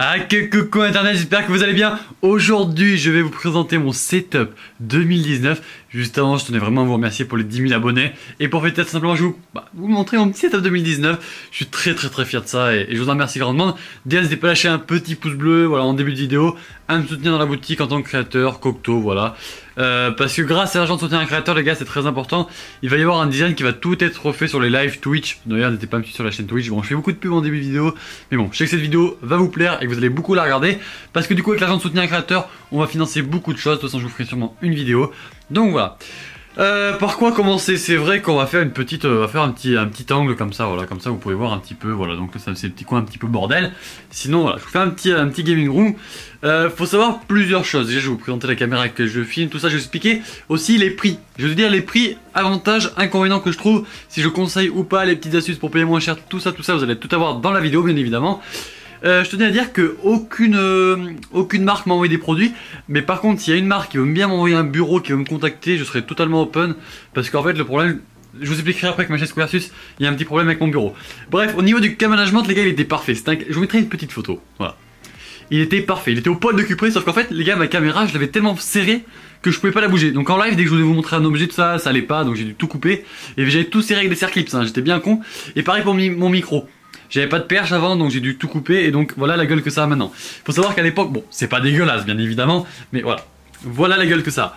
Ah que coucou internet, j'espère que vous allez bien. Aujourd'hui je vais vous présenter mon setup 2019 Juste avant je tenais vraiment à vous remercier pour les 10 000 abonnés. Et pour fêter tout simplement je vous, bah, vous montrer mon petit setup 2019 Je suis très très très fier de ça et, je vous en remercie grandement. Déjà n'hésitez pas à lâcher un petit pouce bleu voilà, en début de vidéo. À me soutenir dans la boutique en tant que créateur, Cocteau voilà euh, parce que grâce à l'argent de soutien un créateur, les gars, c'est très important. Il va y avoir un design qui va tout être refait sur les live Twitch. D'ailleurs, n'hésitez pas à sur la chaîne Twitch. Bon, je fais beaucoup de pubs en début de vidéo, mais bon, je sais que cette vidéo va vous plaire et que vous allez beaucoup la regarder. Parce que du coup, avec l'argent de soutien un créateur, on va financer beaucoup de choses. De toute façon, je vous ferai sûrement une vidéo. Donc voilà. Euh, par quoi commencer? C'est vrai qu'on va faire une petite, euh, va faire un petit, un petit angle comme ça, voilà, comme ça vous pouvez voir un petit peu, voilà, donc ça c'est le petit coin un petit peu bordel. Sinon je vous fais un petit, un petit gaming room. Euh, faut savoir plusieurs choses. Déjà je vais vous présenter la caméra que je filme, tout ça, je vais vous expliquer aussi les prix. Je vais dire les prix, avantages, inconvénients que je trouve, si je conseille ou pas, les petites astuces pour payer moins cher, tout ça, tout ça, vous allez tout avoir dans la vidéo bien évidemment. Euh, je tenais à dire que aucune, euh, aucune marque m'a envoyé des produits, mais par contre, s'il y a une marque qui veut bien m'envoyer un bureau, qui veut me contacter, je serai totalement open, parce qu'en fait, le problème, je vous expliquerai après avec ma chaise Versus, il y a un petit problème avec mon bureau. Bref, au niveau du cas management, les gars, il était parfait. Je vous mettrai une petite photo, voilà. Il était parfait, il était au poil de cupré, sauf qu'en fait, les gars, ma caméra, je l'avais tellement serré que je pouvais pas la bouger. Donc en live, dès que je voulais vous montrer un objet, tout ça, ça allait pas, donc j'ai dû tout couper. Et j'avais tout serré avec des serre-clips, hein, j'étais bien con. Et pareil pour mon micro. J'avais pas de perche avant, donc j'ai dû tout couper, et donc voilà la gueule que ça a maintenant. Faut savoir qu'à l'époque, bon, c'est pas dégueulasse, bien évidemment, mais voilà. Voilà la gueule que ça.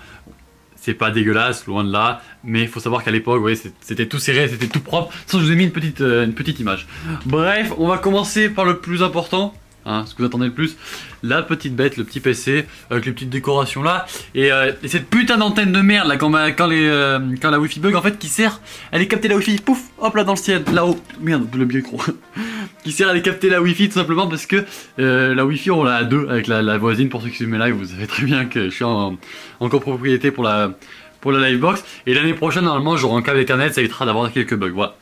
C'est pas dégueulasse, loin de là, mais il faut savoir qu'à l'époque, ouais, c'était tout serré, c'était tout propre. Sans je vous ai mis une petite, euh, une petite image. Bref, on va commencer par le plus important, Hein, ce que vous attendez le plus, la petite bête, le petit PC, avec les petites décorations là, et, euh, cette putain d'antenne de merde là, quand, quand, les, euh, quand la wifi bug en fait, qui sert, elle est captée la wifi, pouf, hop là dans le ciel, là-haut, merde, le micro, qui sert à aller capter la wifi tout simplement parce que euh, la wifi on l'a à deux avec la, voisine, pour ceux qui suivent mes lives, vous savez très bien que je suis en, en copropriété pour la, pour la livebox, et l'année prochaine normalement j'aurai un câble Ethernet, ça évitera d'avoir quelques bugs, voilà.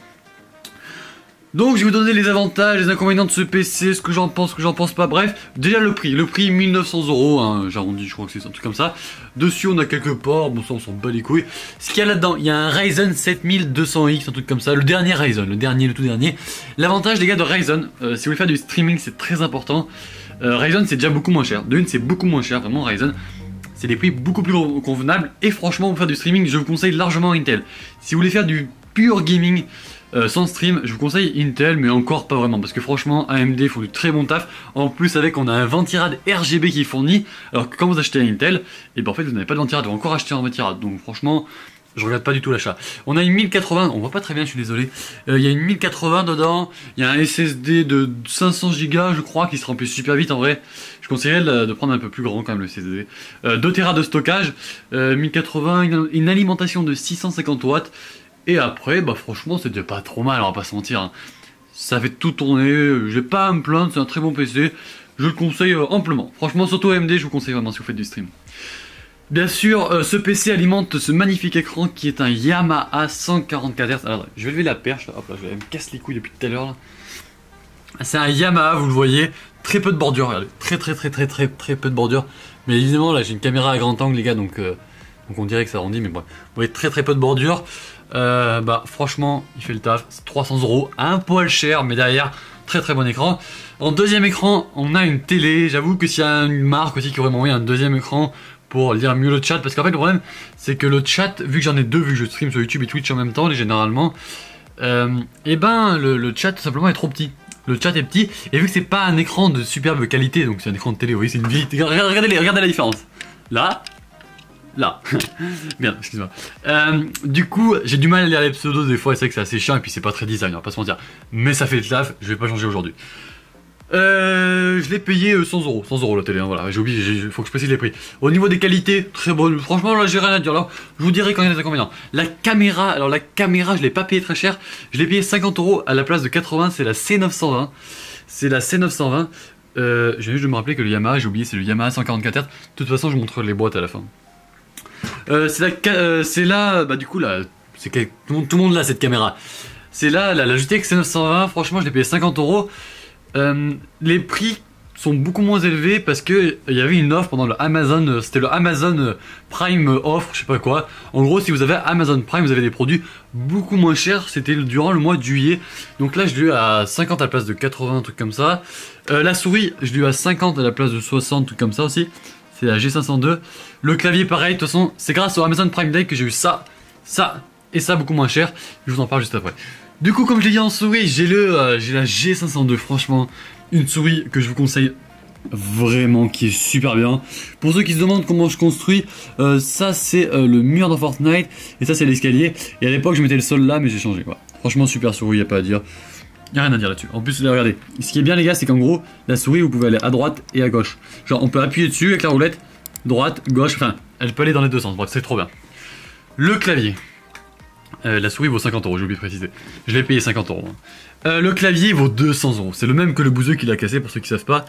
Donc je vais vous donner les avantages, les inconvénients de ce PC, ce que j'en pense, ce que j'en pense pas, bref. Déjà le prix, le prix 1900 euros, hein, j'arrondis, je crois que c'est un truc comme ça. Dessus on a quelques ports, bon ça on s'en bat les couilles. Ce qu'il y a là-dedans, il y a un Ryzen 7200X, un truc comme ça, le dernier Ryzen, le dernier, le tout dernier. L'avantage les gars de Ryzen, euh, si vous voulez faire du streaming c'est très important. Euh, Ryzen c'est déjà beaucoup moins cher, de une c'est beaucoup moins cher, vraiment Ryzen. C'est des prix beaucoup plus convenables et franchement pour faire du streaming je vous conseille largement Intel. Si vous voulez faire du pur gaming, euh, sans stream, je vous conseille Intel, mais encore pas vraiment, parce que franchement, AMD font du très bon taf. En plus, avec on a un ventirad RGB qui est fourni, alors que quand vous achetez un Intel, et eh ben en fait vous n'avez pas de ventirad, vous encore acheter un ventirad. Donc franchement, je regarde pas du tout l'achat. On a une 1080, on voit pas très bien, je suis désolé. Euh, il y a une 1080 dedans, il y a un SSD de 500 Go, je crois, qui se remplit super vite en vrai. Je conseillerais de, prendre un peu plus grand quand même le SSD. Euh, 2 Tera de stockage, 1080, euh, une alimentation de 650 watts. Et après, bah franchement, c'était pas trop mal, on va pas se mentir. Hein. Ça fait tout tourner, j'ai pas à me plaindre, c'est un très bon PC. Je le conseille euh, amplement. Franchement, surtout AMD, je vous conseille vraiment si vous faites du stream. Bien sûr, euh, ce PC alimente ce magnifique écran qui est un Yamaha 144 Hz. Je vais lever la perche, hop là, je me casse les couilles depuis tout à l'heure. C'est un Yamaha, vous le voyez, très peu de bordure, regardez, très très très très très très peu de bordure. Mais évidemment, là, j'ai une caméra à grand angle, les gars, donc, euh, donc on dirait que ça rendit, mais bon, vous voyez, très très peu de bordure. Euh, bah franchement, il fait le taf. 300 euros, un poil cher, mais derrière, très très bon écran. En deuxième écran, on a une télé. J'avoue que s'il y a une marque aussi qui aurait envoyé un deuxième écran pour lire mieux le chat, parce qu'en fait le problème, c'est que le chat, vu que j'en ai deux, vu que je stream sur YouTube et Twitch en même temps, généralement, euh, et eh ben le, chat tout simplement est trop petit. Le chat est petit, et vu que c'est pas un écran de superbe qualité, donc c'est un écran de télé, oui, c'est une vie. Regardez, regardez la différence. Là, Là. Merde, excuse-moi. Euh, du coup, j'ai du mal à lire les pseudos des fois, c'est que c'est assez chiant et puis c'est pas très design, on va pas se mentir. Mais ça fait le taf, je vais pas changer aujourd'hui. Euh, je l'ai payé 100 euh, euros, 100 euros la télé, hein, voilà, j'ai oublié, il faut que je précise les prix. Au niveau des qualités, très bonne, franchement là j'ai rien à dire, là, je vous dirai quand il y a des inconvénients. La caméra, alors la caméra je l'ai pas payé très cher, je l'ai payé 50 euros à la place de 80, c'est la C920, c'est la C920. Euh, j'ai juste de me rappeler que le Yamaha, j'ai oublié, c'est le Yamaha 144 Hz, de toute façon je vous montre les boîtes à la fin. Euh, c'est là, euh, bah du coup là, c'est tout, le monde là cette caméra. C'est là, la, la GTX 920, franchement je l'ai payé 50 euros. Euh, les prix sont beaucoup moins élevés parce que il y avait une offre pendant le Amazon, c'était le Amazon Prime offre, je sais pas quoi. En gros, si vous avez Amazon Prime, vous avez des produits beaucoup moins chers. C'était durant le mois de juillet. Donc là, je l'ai eu à 50 à la place de 80, un truc comme ça. la souris, je l'ai eu à 50 à la place de 60, truc comme ça aussi. C'est la G502. Le clavier, pareil. De toute façon, c'est grâce au Amazon Prime Day que j'ai eu ça, ça et ça beaucoup moins cher. Je vous en parle juste après. Du coup, comme je l'ai dit en souris, j'ai le, euh, j'ai la G502. Franchement, une souris que je vous conseille vraiment, qui est super bien. Pour ceux qui se demandent comment je construis, euh, ça c'est euh, le mur dans Fortnite et ça c'est l'escalier. Et à l'époque, je mettais le sol là, mais j'ai changé. Franchement, super souris, y a pas à dire. Y a rien à dire là-dessus. En plus, regardez. Ce qui est bien, les gars, c'est qu'en gros, la souris, vous pouvez aller à droite et à gauche. Genre, on peut appuyer dessus avec la roulette, droite, gauche. Enfin, elle peut aller dans les deux sens. Bref, c'est trop bien. Le clavier. Euh, la souris vaut 50 euros, j'ai oublié de préciser. Je l'ai payé 50 euros. Hein. Euh, le clavier vaut 200 euros. C'est le même que le bouseux qui l'a cassé, pour ceux qui savent pas.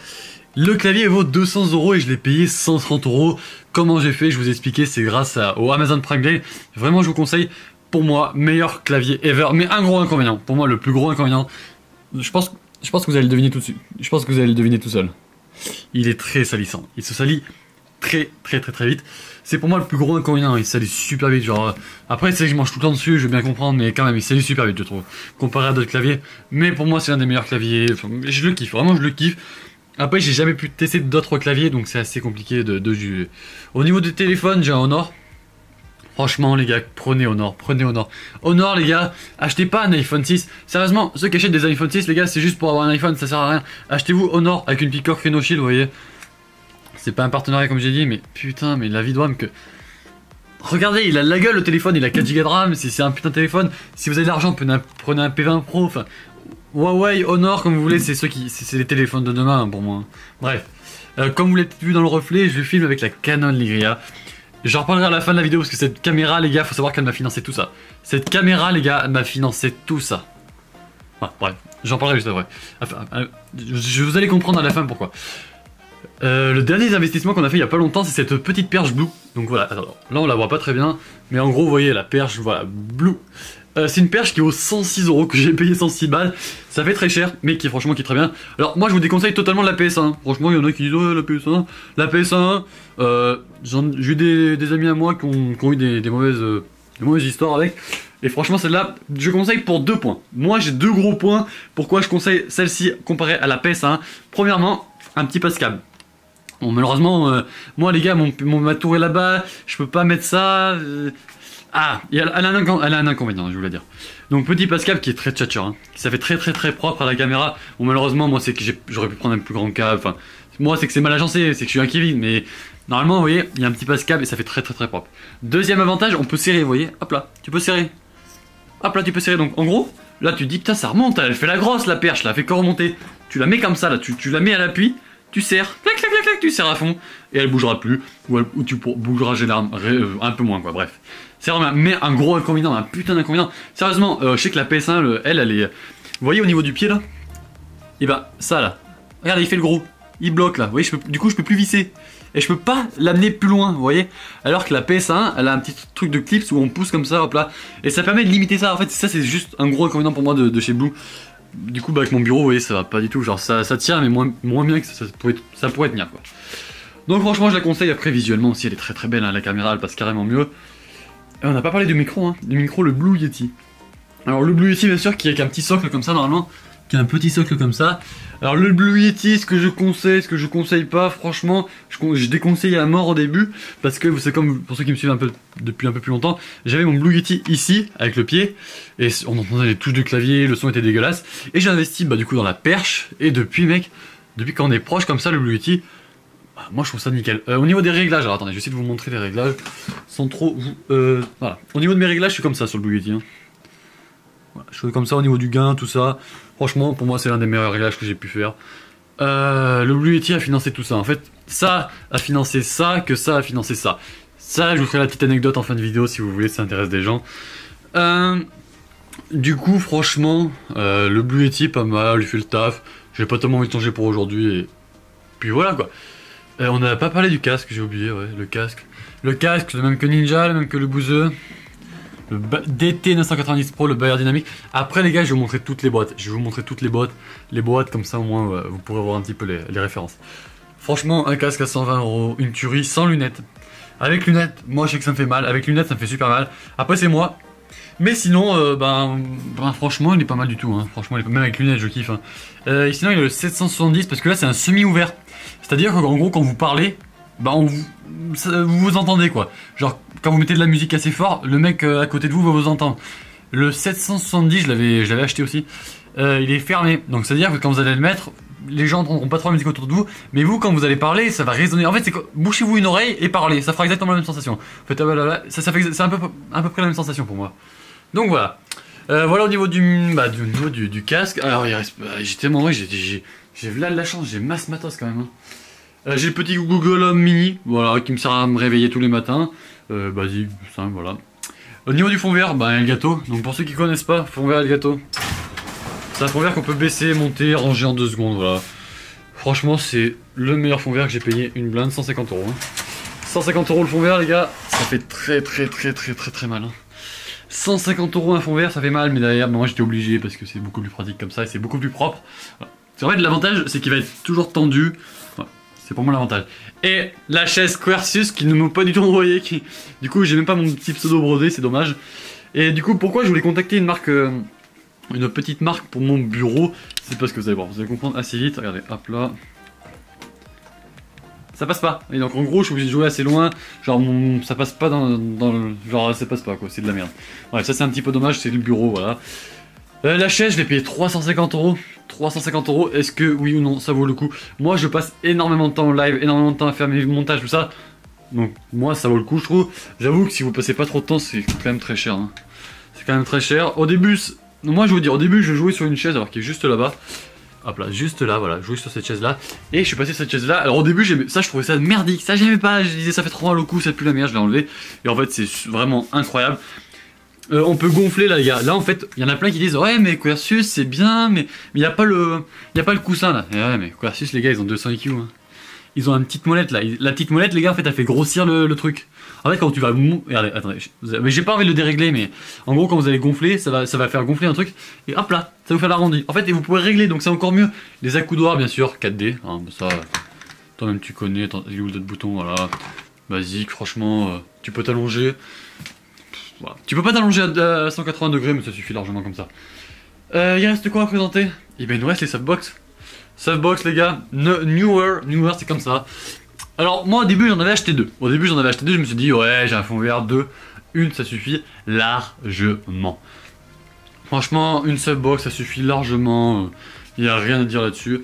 Le clavier vaut 200 euros et je l'ai payé 130 euros. Comment j'ai fait? Je vous ai expliqué, c'est grâce au Amazon Prime Day. Vraiment, je vous conseille. Pour moi, meilleur clavier ever. Mais un gros inconvénient. Pour moi, le plus gros inconvénient. Je pense, je pense que vous allez le deviner tout de suite. Je pense que vous allez le deviner tout seul. Il est très salissant. Il se salit très très très très vite. C'est pour moi le plus gros inconvénient, il salit super vite. Genre, euh, après, c'est que je mange tout le temps dessus, je veux bien comprendre, mais quand même, il salit super vite, je trouve, comparé à d'autres claviers. Mais pour moi, c'est un des meilleurs claviers. je le kiffe, vraiment, je le kiffe. Après, j'ai jamais pu tester d'autres claviers, donc c'est assez compliqué de, de juger. Au niveau des téléphones, j'ai un Honor. Franchement, les gars, prenez Honor, prenez Honor. Honor, les gars, achetez pas un iPhone 6. Sérieusement, ceux qui achètent des iPhone 6, les gars, c'est juste pour avoir un iPhone, ça sert à rien. Achetez-vous Honor avec une picore Shield, vous voyez. C'est pas un partenariat comme j'ai dit, mais putain, mais la vie de que. Regardez, il a la gueule le téléphone, il a 4 Go de RAM, c'est un putain de téléphone. Si vous avez de l'argent, prenez un P20 Pro, enfin. Huawei, Honor, comme vous voulez, c'est ceux qui. C'est les téléphones de demain pour moi. Bref. Euh, comme vous l'avez vu dans le reflet, je filme avec la Canon Ligria. J'en reparlerai à la fin de la vidéo parce que cette caméra, les gars, faut savoir qu'elle m'a financé tout ça. Cette caméra, les gars, m'a financé tout ça. bref, j'en parlerai juste après. Enfin, euh, je, vous allez comprendre à la fin pourquoi. Euh, le dernier investissement qu'on a fait il y a pas longtemps, c'est cette petite perche Blue. Donc voilà, là on la voit pas très bien, mais en gros, vous voyez la perche, voilà, Blue. Euh, c'est une perche qui vaut 106 euros, que j'ai payé 106 balles. Ça fait très cher, mais qui franchement est très bien. Alors moi je vous déconseille totalement la PS1. Franchement, il y en a qui disent ouais la PS1. La PS1, euh, j'ai eu des, amis à moi qui ont, eu des, mauvaises, des mauvaises histoires avec. Et franchement, celle-là, je conseille pour deux points. Moi, j'ai deux gros points. Pourquoi je conseille celle-ci comparée à la PS1 Premièrement, un petit passe câble. Bon, malheureusement, euh, moi les gars, mon, ma tour est là-bas, je peux pas mettre ça. Ah, elle, a un, elle, inconvénient, je voulais dire. Donc petit Pascal qui est très tchatcher, hein, ça fait très très très propre à la caméra. Bon malheureusement, moi c'est que j'aurais pu prendre un plus grand câble. Enfin, moi c'est que c'est mal agencé, c'est que je suis un Kevin, mais normalement, vous voyez, il y a un petit Pascal et ça fait très très très propre. Deuxième avantage, on peut serrer, vous voyez, hop là, tu peux serrer. Hop là, tu peux serrer. Donc en gros, là tu dis, putain, ça remonte, elle fait la grosse la perche, là, fait que remonter. Tu la mets comme ça, là, tu, tu la mets à l'appui tu serres, à fond, et elle bougera plus, ou, tu bougeras généralement euh, un peu moins, quoi, bref. C'est vraiment, mais un gros inconvénient, un putain d'inconvénient. Sérieusement, euh, je sais que la PS1, elle, elle est... Voyez au niveau du pied, là? Et eh bah, ben, ça, là. Regardez, il fait le gros. Il bloque, là. Vous voyez, du coup, je peux plus visser. Et je peux pas l'amener plus loin, vous voyez? Alors que la PS1, elle a un petit truc de clips où on pousse comme ça, hop là. Et ça permet de limiter ça. En fait, ça, c'est juste un gros inconvénient pour moi de chez Blue du coup, bah, avec mon bureau, vous ça va pas du tout. Genre, ça, ça tient, mais moins, moins bien que ça, pourrait, ça pourrait tenir, quoi. Donc, franchement, je la conseille. Après, visuellement aussi, elle est très très belle. Hein, la caméra, elle passe carrément mieux. Et on n'a pas parlé du micro, hein. Du micro, le Blue Yeti. Alors, le Blue Yeti, bien sûr, qui est avec un petit socle comme ça, normalement. Qui a un petit socle comme ça. Alors le Blue Yeti, ce que je conseille, ce que je conseille pas, franchement, je, déconseille à mort au début, parce que c'est comme, pour ceux qui me suivent un peu depuis un peu plus longtemps, j'avais mon Blue Yeti ici, avec le pied, et on entendait les touches de clavier, le son était dégueulasse, et j'ai investi bah, du coup dans la perche, et depuis mec, depuis quand on est proche comme ça, le Blue Yeti, bah, moi je trouve ça nickel. Euh, au niveau des réglages, alors attendez, je vais essayer de vous montrer les réglages, sans trop euh, voilà. Au niveau de mes réglages, je suis comme ça sur le Blue Yeti. Hein. Suis comme ça au niveau du gain, tout ça. Franchement, pour moi, c'est l'un des meilleurs réglages que j'ai pu faire. Euh, le Blue Yeti a financé tout ça. En fait, ça a financé ça, que ça a financé ça. Ça, je vous ferai la petite anecdote en fin de vidéo si vous voulez, ça intéresse des gens. Euh, du coup, franchement, euh, le Blue Yeti, pas mal, il fait le taf. J'ai pas tellement envie de changer pour aujourd'hui. Et puis voilà quoi. on n'a pas parlé du casque, j'ai oublié, ouais, le casque. Le casque, le même que Ninja, le même que le Bouzeux. Le DT990 Pro, le bailleur dynamique. Après les gars, je vais vous montrer toutes les boîtes. Je vais vous montrer toutes les boîtes, les boîtes comme ça au moins vous pourrez voir un petit peu les, références. Franchement, un casque à 120 euros, une tuerie sans lunettes. Avec lunettes, moi je sais que ça me fait mal. Avec lunettes, ça me fait super mal. Après, c'est moi. Mais sinon, euh, ben, ben, franchement, il est pas mal du tout. Hein. Franchement, il est même avec lunettes, je kiffe. Hein. Euh, et sinon, il y a le 770 parce que là, c'est un semi-ouvert. C'est-à-dire qu'en gros, quand vous parlez, ben, on vous... vous vous entendez quoi. Genre, quand vous mettez de la musique assez fort, le mec euh, à côté de vous va vous entendre. Le 770, je l'avais acheté aussi. il est fermé. Donc, c'est-à-dire que quand vous allez le mettre, les gens n'entendront pas trop la musique autour de vous, mais vous, quand vous allez parler, ça va résonner. En fait, c'est bouchez-vous une oreille et parlez, ça fera exactement la même sensation. En fait, ça, ça fait, c'est un peu, à peu près la même sensation pour moi. Donc voilà. Euh, voilà au niveau du, bah, du, niveau du, casque. Alors, il reste, bah, j'ai j'ai, de la chance, j'ai masse matos quand même. Hein. Euh, j'ai le petit Google Home Mini, voilà, qui me sert à me réveiller tous les matins. Euh, basique, simple, voilà. Au niveau du fond vert, bah, le gâteau. Donc pour ceux qui connaissent pas, fond vert et le gâteau. C'est un fond vert qu'on peut baisser, monter, ranger en deux secondes, voilà. Franchement, c'est le meilleur fond vert que j'ai payé une blinde, 150 euros. 150 hein. euros le fond vert, les gars, ça fait très très très très très très mal. 150 hein. euros un fond vert, ça fait mal, mais derrière, moi j'étais obligé parce que c'est beaucoup plus pratique comme ça et c'est beaucoup plus propre. C'est vrai, l'avantage, c'est qu'il va être toujours tendu. C'est pour moi l'avantage. Et la chaise Quercus qui ne m'a pas du tout envoyé. Qui... Du coup, j'ai même pas mon petit pseudo brodé, c'est dommage. Et du coup, pourquoi je voulais contacter une marque. Euh, une petite marque pour mon bureau. C'est parce que vous allez voir, vous allez comprendre assez vite. Regardez, hop là. Ça passe pas. Et donc en gros, je suis obligé de jouer assez loin. Genre, ça passe pas dans, le. Genre, ça passe pas quoi, c'est de la merde. Ouais, ça c'est un petit peu dommage, c'est le bureau, voilà. Euh, la chaise, je l'ai payé 350 euros. 350 euros, est-ce que oui ou non, ça vaut le coup? Moi, je passe énormément de temps en live, énormément de temps à faire mes montages, tout ça. Donc, moi, ça vaut le coup, je trouve. J'avoue que si vous passez pas trop de temps, c'est quand même très cher. Hein. C'est quand même très cher. Au début, moi je vous dire, au début je jouais sur une chaise alors qui est juste là-bas. Hop là, juste là, voilà, jouais sur cette chaise là. Et je suis passé sur cette chaise là. Alors au début, ça je trouvais ça merdique, ça j'aimais pas. Je disais ça fait trop mal au cou, c'est plus la merde, je l'ai enlevé. Et en fait, c'est vraiment incroyable. Euh, on peut gonfler là, les gars. Là en fait, il y en a plein qui disent Ouais, mais Quercus c'est bien, mais il n'y a, pas le... y a pas le coussin là. Et ouais, mais Quercus, les gars, ils ont 200 IQ. Hein. Ils ont une petite molette là. La petite molette, les gars, en fait, elle fait grossir le truc. En fait, quand tu vas mais j'ai pas envie de le dérégler, mais en gros, quand vous allez gonfler, ça va, ça va faire gonfler un truc, et hop là, ça vous fait l'arrondi. En fait, et vous pouvez régler, donc c'est encore mieux. Les accoudoirs, bien sûr, 4D, hein, ça, toi-même tu connais, il y a d'autres boutons, voilà, basique, franchement, euh, tu peux t'allonger. Tu peux pas t'allonger à, 180 degrés, mais ça suffit largement comme ça. Euh, il reste quoi à présenter? Eh ben, il nous reste les softbox. Softbox, les gars, newer, newer, c'est comme ça. Alors moi au début j'en avais acheté deux. Au début j'en avais acheté deux, je me suis dit ouais j'ai un fond vert, deux, une ça suffit largement. Franchement une box ça suffit largement, il n'y a rien à dire là-dessus.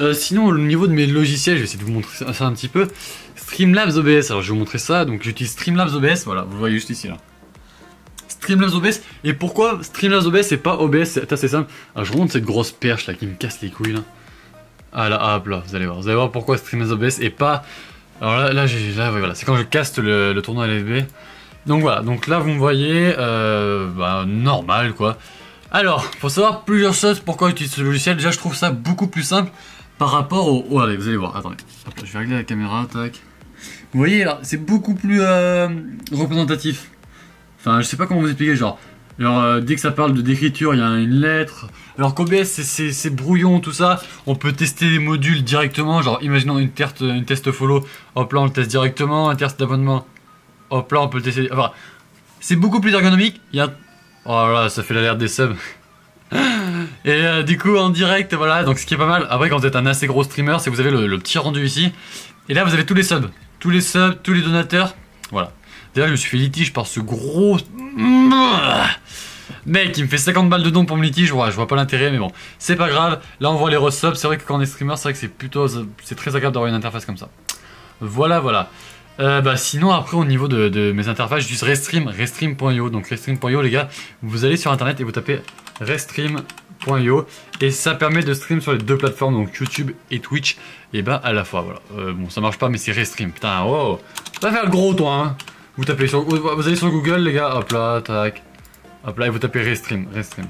Euh, sinon au niveau de mes logiciels, je vais essayer de vous montrer ça, un petit peu. Streamlabs OBS, alors je vais vous montrer ça, donc j'utilise Streamlabs OBS, voilà, vous le voyez juste ici là. Streamlabs OBS, et pourquoi Streamlabs OBS et pas OBS, c'est assez simple. Alors je remonte cette grosse perche là qui me casse les couilles là. Ah là, hop là, vous allez voir, vous allez voir pourquoi Streamlabs OBS et pas alors là, là, là voilà, c'est quand je caste le, tournoi LFB. Donc voilà, donc là vous me voyez, euh, bah, normal quoi. Alors, faut savoir plusieurs choses pourquoi utiliser ce logiciel. Déjà, je trouve ça beaucoup plus simple par rapport au. Oh, allez, vous allez voir, attendez. je vais régler la caméra, tac. Vous voyez là, c'est beaucoup plus euh, représentatif. Je sais pas comment vous expliquer, genre. Euh, dès que ça parle d'écriture, il y a une lettre. Alors qu'OBS, c'est brouillon, tout ça. On peut tester les modules directement. Genre, imaginons une, test, follow. Hop là, on le teste directement. Un test d'abonnement. Hop là, on peut le tester. Enfin, c'est beaucoup plus ergonomique. Il y a. Oh là, ça fait l'alerte des subs. Et euh, du coup, en direct, voilà. Donc, ce qui est pas mal. Après, quand vous êtes un assez gros streamer, c'est que vous avez le petit rendu ici. Et là, vous avez tous les subs. Tous les subs, tous les donateurs. Voilà. D'ailleurs, je me suis fait litige par ce gros. Mec, il me fait 50 balles de dons pour me litige, je vois pas l'intérêt, mais bon, c'est pas grave. Là, on voit les resubs. C'est vrai que quand on est streamer, c'est vrai que c'est plutôt. C'est très agréable d'avoir une interface comme ça. Voilà, voilà. Euh, bah, sinon, après, au niveau de, mes interfaces, j'utilise Restream, Restream.io. Donc, Restream.io, les gars, vous allez sur internet et vous tapez Restream.io et ça permet de stream sur les deux plateformes, donc YouTube et Twitch, et bah à la fois, voilà. Euh, bon, ça marche pas, mais c'est Restream. Putain, oh, va faire le gros, toi, hein. Vous tapez sur, vous allez sur Google, les gars, hop là, tac. Hop là, et vous tapez Restream, Restream.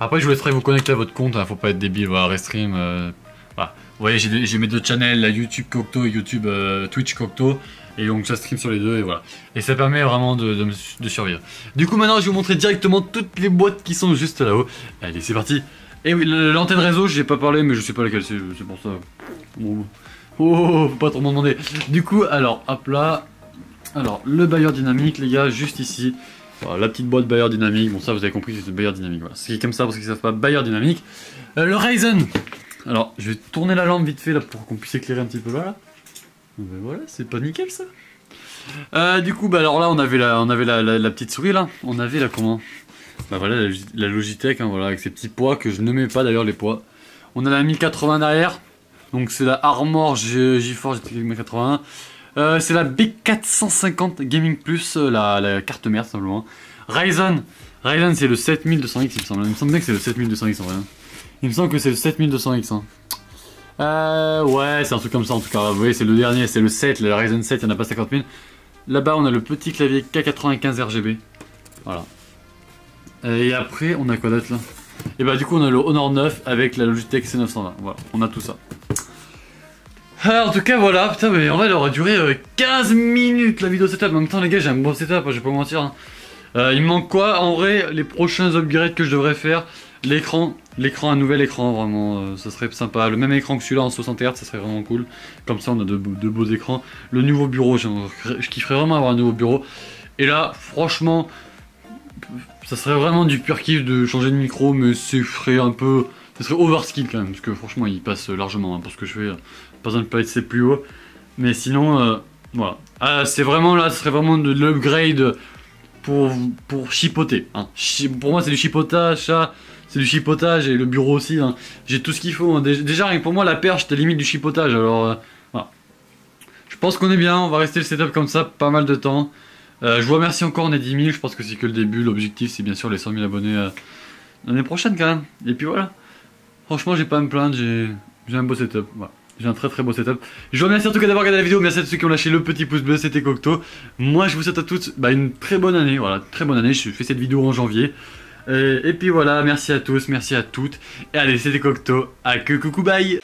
Après, je vous laisserai vous connecter à votre compte, hein, faut pas être débile, voilà, Restream. Euh, voilà. Vous voyez, j'ai mes deux channels, YouTube Cocteau et YouTube euh, Twitch Cocteau. Et donc ça stream sur les deux et voilà. Et ça permet vraiment de, de, survivre. Du coup maintenant je vais vous montrer directement toutes les boîtes qui sont juste là-haut. Allez c'est parti. Et oui l'antenne réseau j'ai pas parlé mais je sais pas laquelle c'est, c'est pour ça. Oh, faut pas trop m'en demander. Du coup alors hop là. Alors le bailleur dynamique les gars juste ici. Voilà, la petite boîte bailleur dynamique, bon ça vous avez compris c'est bailleur dynamique. Voilà. C'est comme ça parce qu'ils savent pas bailleur dynamique. Euh, le Ryzen Alors je vais tourner la lampe vite fait là pour qu'on puisse éclairer un petit peu là. Ben voilà, c'est pas nickel ça. Euh, du coup, bah alors là, on avait la, on avait la, petite souris là. On avait la comment? Bah voilà, la, Logitech, hein, voilà, avec ces petits poids que je ne mets pas d'ailleurs les poids. On a la 1080 derrière. Donc c'est la Armor GeForce GTX 1080. Euh, c'est la B450 Gaming Plus, euh, la, carte mère simplement. Ryzen, Ryzen c'est le 7200X il me semble. Il me semble bien que c'est le 7200X en vrai. Il me semble que c'est le 7200X. Hein. Euh, ouais, c'est un truc comme ça en tout cas. Vous voyez, c'est le dernier, c'est le 7, le Ryzen 7, il n'y en a pas 50 000. Là-bas, on a le petit clavier K95 RGB. Voilà. Et après, on a quoi d'autre là? Et bah, du coup, on a le Honor 9 avec la Logitech C920. Voilà, on a tout ça. Alors, en tout cas, voilà. Putain, mais en vrai, elle aurait duré 15 euh, minutes la vidéo setup. En même temps, les gars, j'ai un bon setup, je vais pas mentir. Hein. Euh, il manque quoi En vrai, les prochains upgrades que je devrais faire, L'écran, l'écran, un nouvel écran, vraiment, euh, ça serait sympa. Le même écran que celui-là en 60 Hz, ça serait vraiment cool. Comme ça, on a de, beaux écrans. Le nouveau bureau, je kifferais vraiment avoir un nouveau bureau. Et là, franchement, ça serait vraiment du pur kiff de changer de micro, mais c'est ferait un peu... Ça serait overskill quand même, parce que franchement, il passe largement hein, pour ce que je fais. Pas besoin de placer plus haut. Mais sinon, euh, voilà. Ah, c'est vraiment là, ce serait vraiment de l'upgrade pour, pour chipoter. Hein. Pour moi, c'est du chipotage, ça c'est du chipotage et le bureau aussi. Hein. J'ai tout ce qu'il faut. Déjà, pour moi, la perche, c'était limite du chipotage. Alors, euh, voilà. Je pense qu'on est bien. On va rester le setup comme ça pas mal de temps. Euh, je vous remercie encore, on est 10 000. Je pense que c'est que le début. L'objectif, c'est bien sûr les 100 000 abonnés euh, l'année prochaine quand même. Et puis voilà. Franchement, j'ai pas à me plaindre. J'ai un beau setup. J'ai un très très beau setup. Je vous remercie en tout cas d'avoir regardé la vidéo. Merci à tous ceux qui ont lâché le petit pouce bleu. C'était Cocteau. Moi, je vous souhaite à tous bah, une très bonne année. Voilà, très bonne année. Je fais cette vidéo en janvier. Et, puis voilà, merci à tous, merci à toutes. Et allez, c'était Cocteau. À que coucou bye